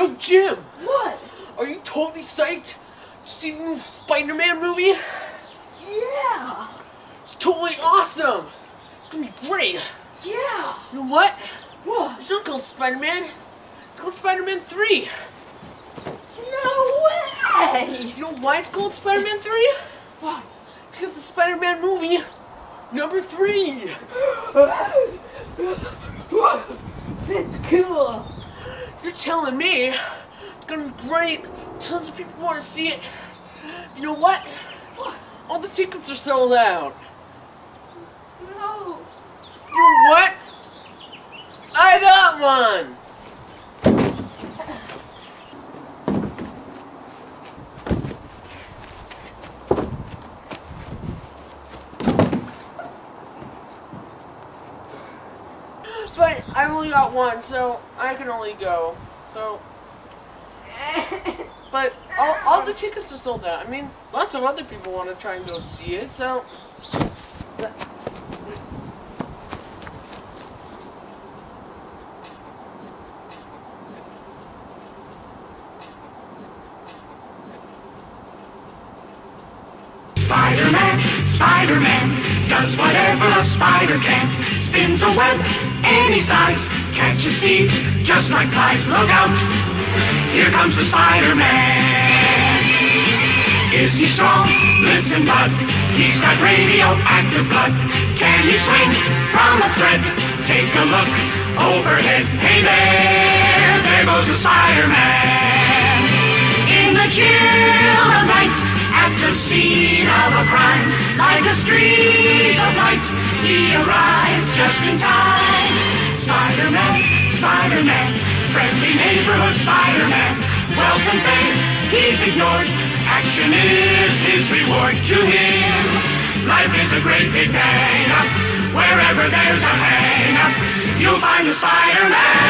Yo, Jim, What? are you totally psyched see the new Spider-Man movie? Yeah. It's totally awesome. It's gonna be great. Yeah. You know what? What? It's not called Spider-Man. It's called Spider-Man 3. No way. You know why it's called Spider-Man 3? What? Because it's Spider-Man movie number 3. That's cool. Telling me it's gonna be great. Tons of people want to see it. You know what? What? All the tickets are sold out. No. You know what? I got one. But I only got one, so I can only go. So, but all, all the tickets are sold out. I mean, lots of other people want to try and go see it, so. Spider-Man, Spider-Man, does whatever a spider can. Spins a web any size, catches thieves just like flies. Look out, here comes the Spider-Man. Is he strong? Listen, bud, he's got radioactive blood. Can he swing from a thread? Take a look overhead. Hey there, there goes the Spider-Man. In the chill of night, at the scene of a crime, like a streak of light, he arrives just in time. Spider-Man, Spider-Man, friendly neighborhood Spider-Man, wealth and fame, he's ignored. Action is his reward to him. Life is a great big bang. Wherever there's a hang you'll find a Spider-Man.